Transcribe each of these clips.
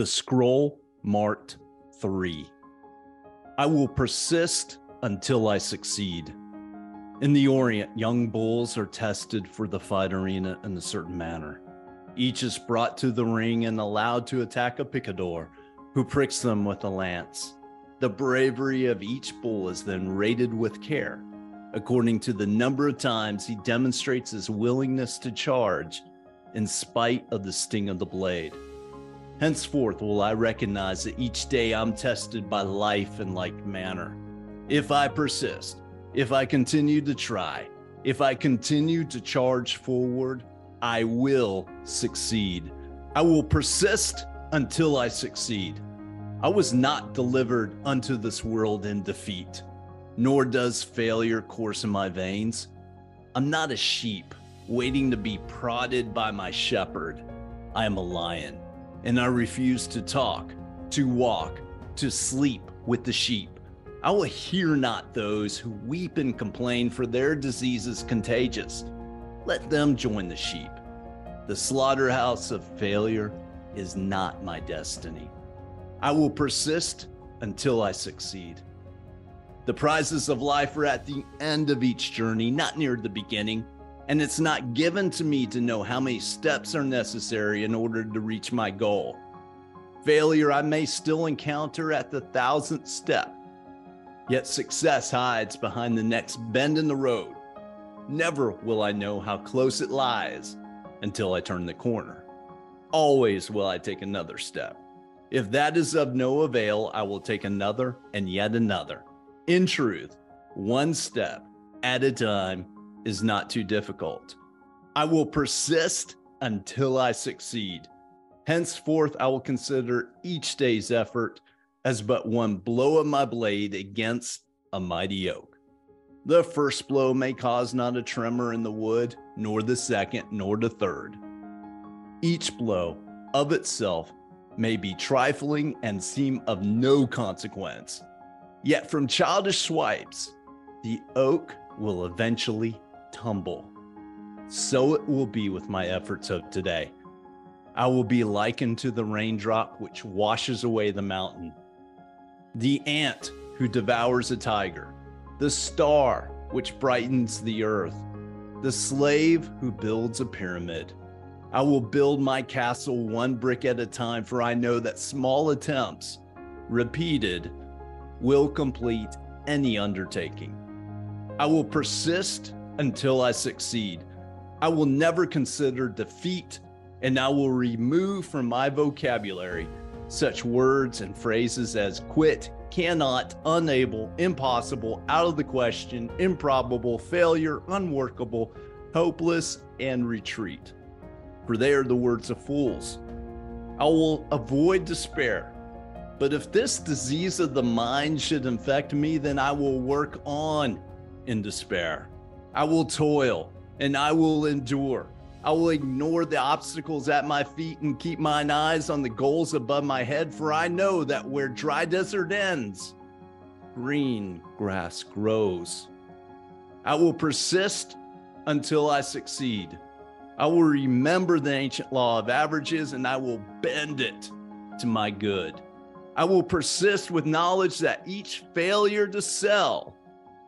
The scroll marked three. I will persist until I succeed. In the Orient, young bulls are tested for the fight arena in a certain manner. Each is brought to the ring and allowed to attack a picador, who pricks them with a lance. The bravery of each bull is then rated with care, according to the number of times he demonstrates his willingness to charge in spite of the sting of the blade. Henceforth will I recognize that each day I'm tested by life in like manner. If I persist, if I continue to try, if I continue to charge forward, I will succeed. I will persist until I succeed. I was not delivered unto this world in defeat, nor does failure course in my veins. I'm not a sheep waiting to be prodded by my shepherd. I am a lion and I refuse to talk, to walk, to sleep with the sheep. I will hear not those who weep and complain, for their disease is contagious. Let them join the sheep. The slaughterhouse of failure is not my destiny. I will persist until I succeed. The prizes of life are at the end of each journey, not near the beginning and it's not given to me to know how many steps are necessary in order to reach my goal. Failure I may still encounter at the thousandth step, yet success hides behind the next bend in the road. Never will I know how close it lies until I turn the corner. Always will I take another step. If that is of no avail, I will take another and yet another. In truth, one step at a time is not too difficult. I will persist until I succeed. Henceforth, I will consider each day's effort as but one blow of my blade against a mighty oak. The first blow may cause not a tremor in the wood, nor the second, nor the third. Each blow of itself may be trifling and seem of no consequence. Yet from childish swipes, the oak will eventually tumble. So it will be with my efforts of today. I will be likened to the raindrop which washes away the mountain, the ant who devours a tiger, the star which brightens the earth, the slave who builds a pyramid. I will build my castle one brick at a time, for I know that small attempts, repeated, will complete any undertaking. I will persist until I succeed. I will never consider defeat, and I will remove from my vocabulary such words and phrases as quit, cannot, unable, impossible, out of the question, improbable, failure, unworkable, hopeless, and retreat. For they are the words of fools. I will avoid despair. But if this disease of the mind should infect me, then I will work on in despair. I will toil and I will endure. I will ignore the obstacles at my feet and keep mine eyes on the goals above my head, for I know that where dry desert ends, green grass grows. I will persist until I succeed. I will remember the ancient law of averages and I will bend it to my good. I will persist with knowledge that each failure to sell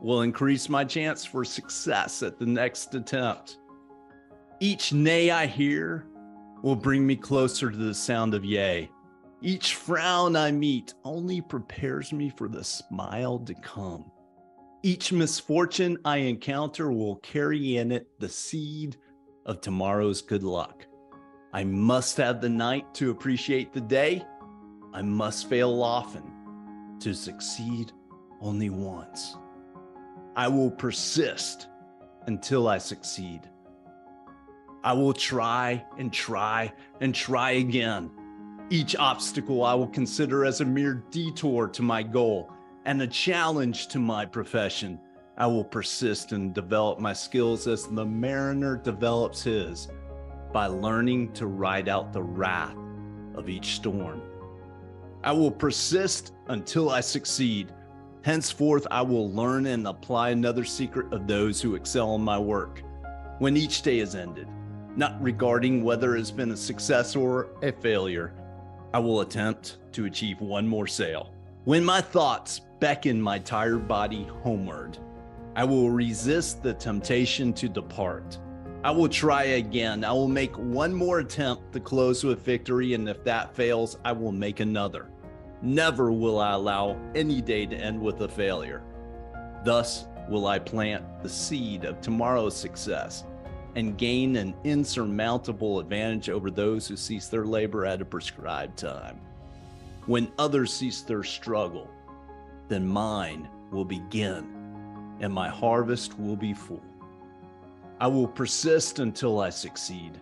will increase my chance for success at the next attempt. Each nay I hear will bring me closer to the sound of yea. Each frown I meet only prepares me for the smile to come. Each misfortune I encounter will carry in it the seed of tomorrow's good luck. I must have the night to appreciate the day. I must fail often to succeed only once. I will persist until I succeed. I will try and try and try again. Each obstacle I will consider as a mere detour to my goal and a challenge to my profession. I will persist and develop my skills as the mariner develops his by learning to ride out the wrath of each storm. I will persist until I succeed Henceforth, I will learn and apply another secret of those who excel in my work when each day is ended, not regarding whether it's been a success or a failure. I will attempt to achieve one more sale. When my thoughts beckon my tired body homeward, I will resist the temptation to depart. I will try again. I will make one more attempt to close with victory, and if that fails, I will make another. Never will I allow any day to end with a failure. Thus will I plant the seed of tomorrow's success and gain an insurmountable advantage over those who cease their labor at a prescribed time. When others cease their struggle, then mine will begin and my harvest will be full. I will persist until I succeed,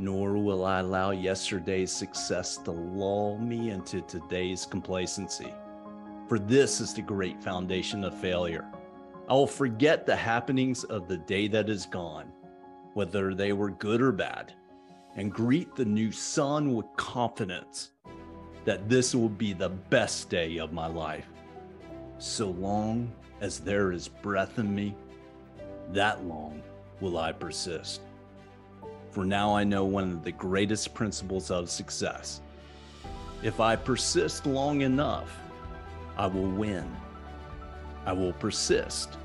nor will I allow yesterday's success to lull me into today's complacency. For this is the great foundation of failure. I will forget the happenings of the day that is gone whether they were good or bad, and greet the new sun with confidence that this will be the best day of my life. So long as there is breath in me, that long will I persist. For now I know one of the greatest principles of success. If I persist long enough, I will win. I will persist.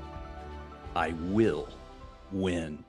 I will win.